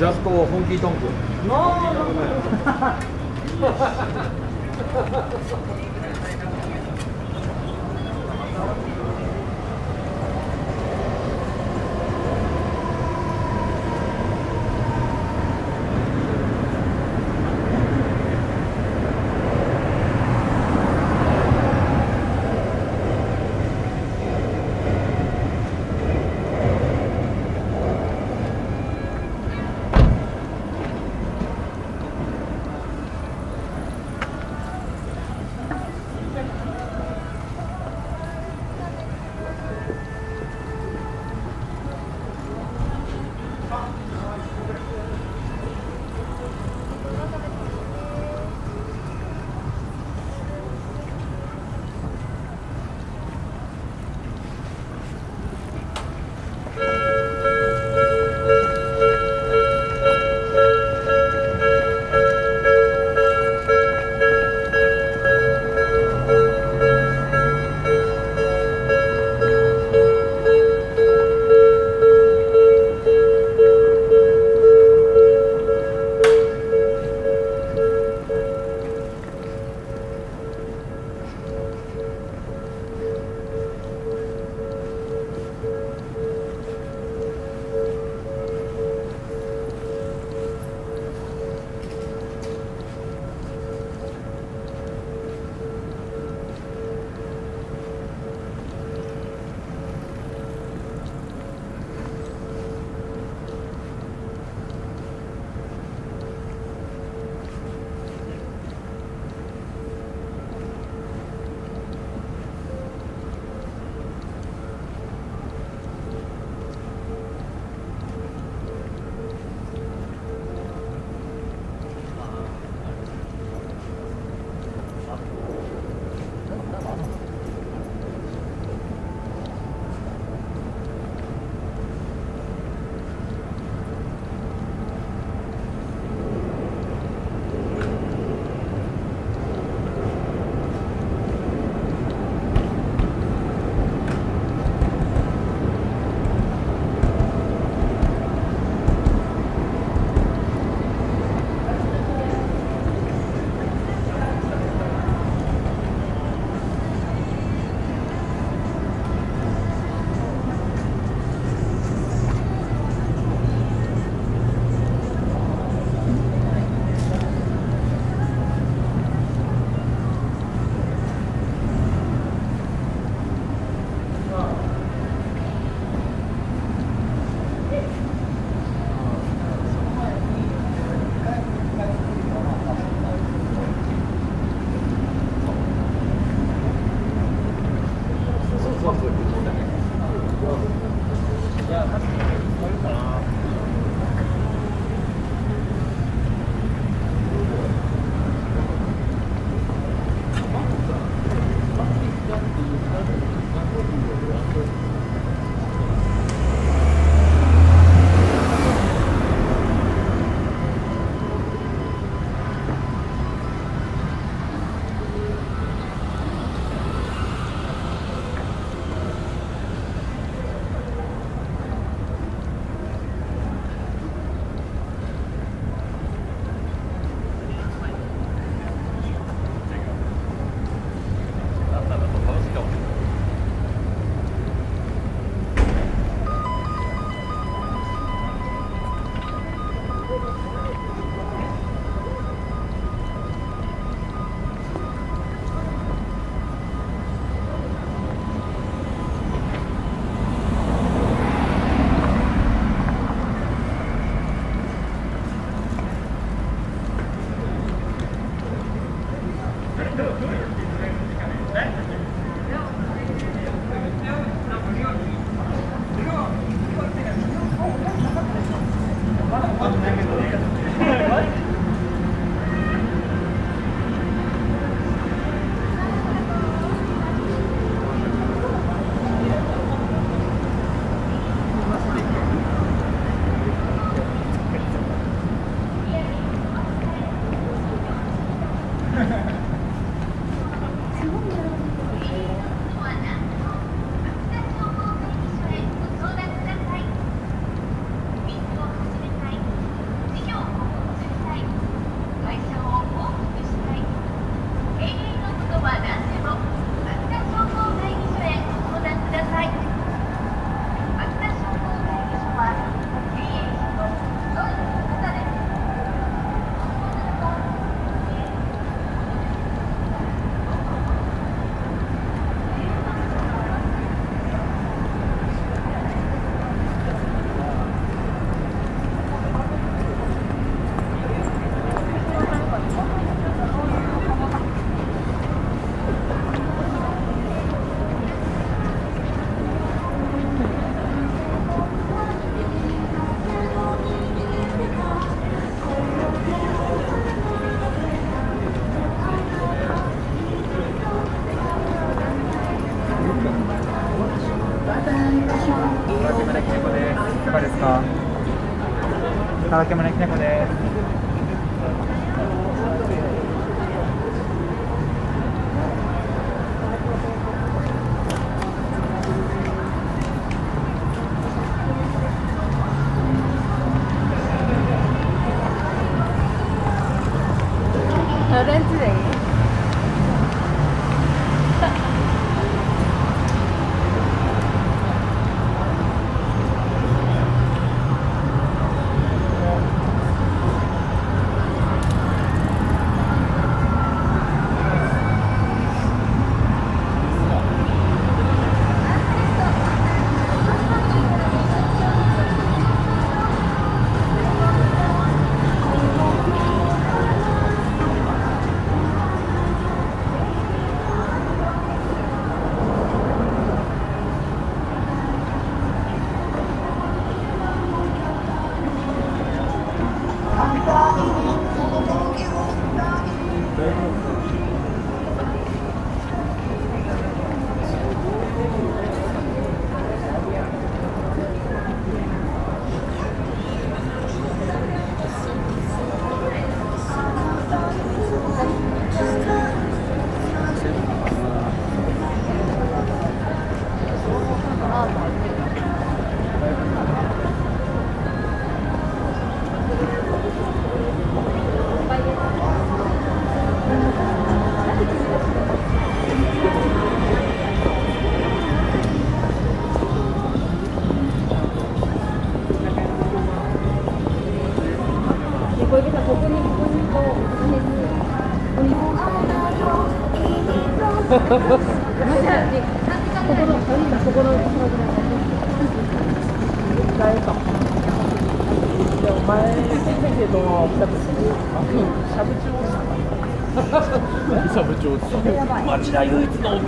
ジャスト本気トンク。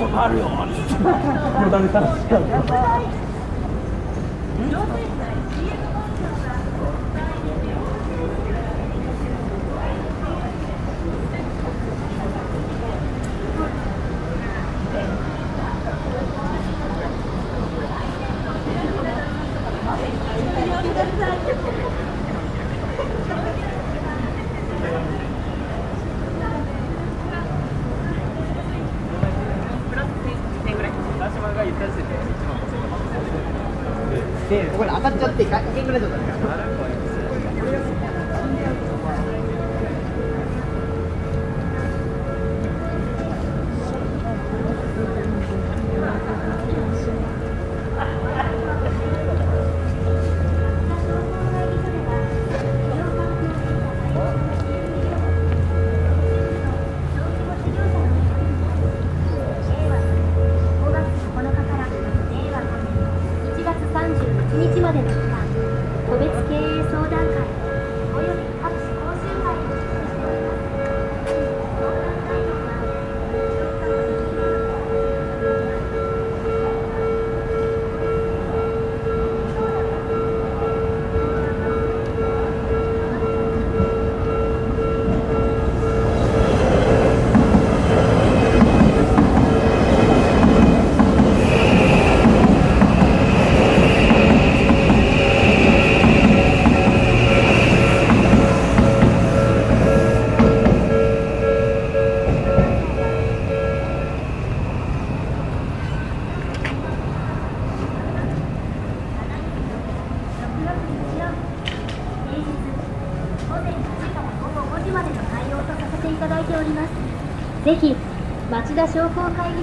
ことあるよ。ぜひ町田商工会議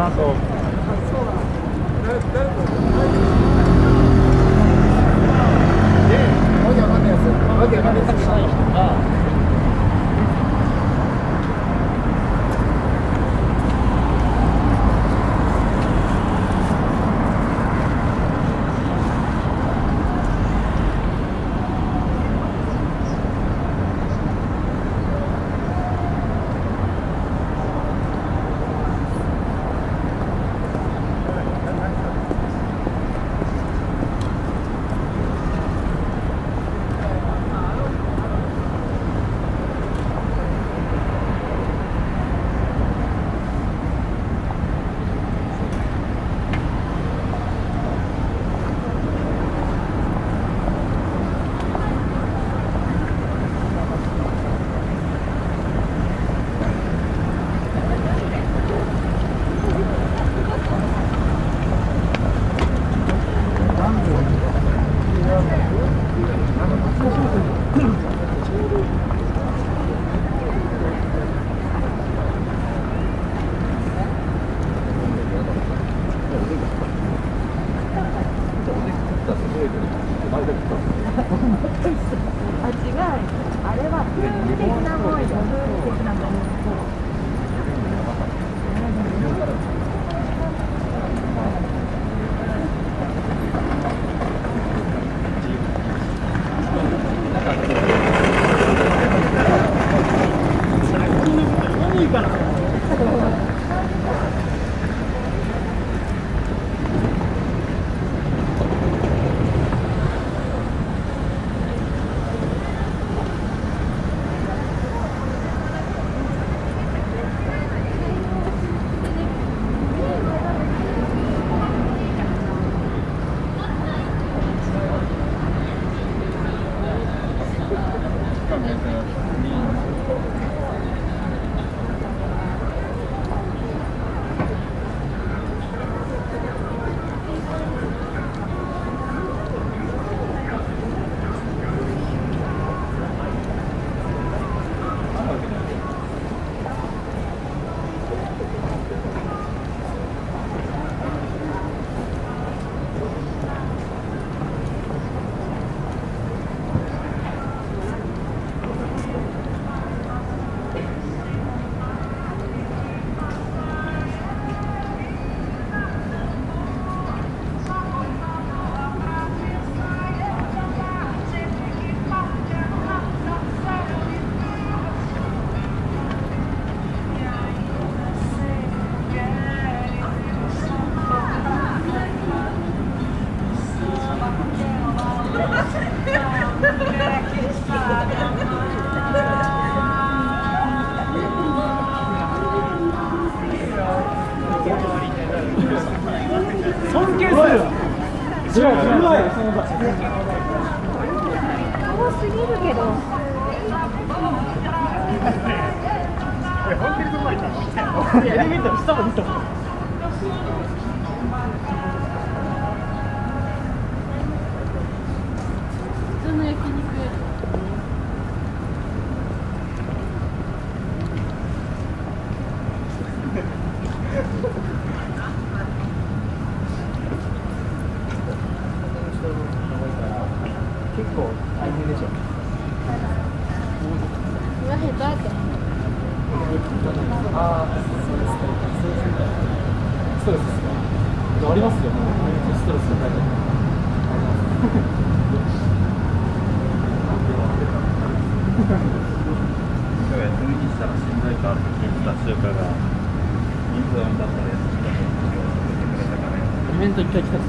あああストレスですかありますよ。ねストレスが。大変休みにしたらしんどいかって聞いてた中華が人数多かったですイベント一回来たっ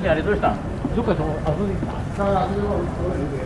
す次の日あれどうしたどっかと遊んできた？